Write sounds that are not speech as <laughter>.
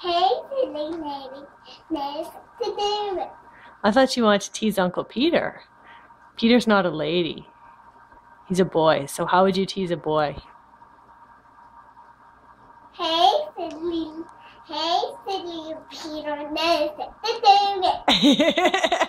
Hey, silly lady, nice to do it. I thought you wanted to tease Uncle Peter. Peter's not a lady. He's a boy. So how would you tease a boy? Hey, silly, hey, silly Peter, nice to do it. <laughs>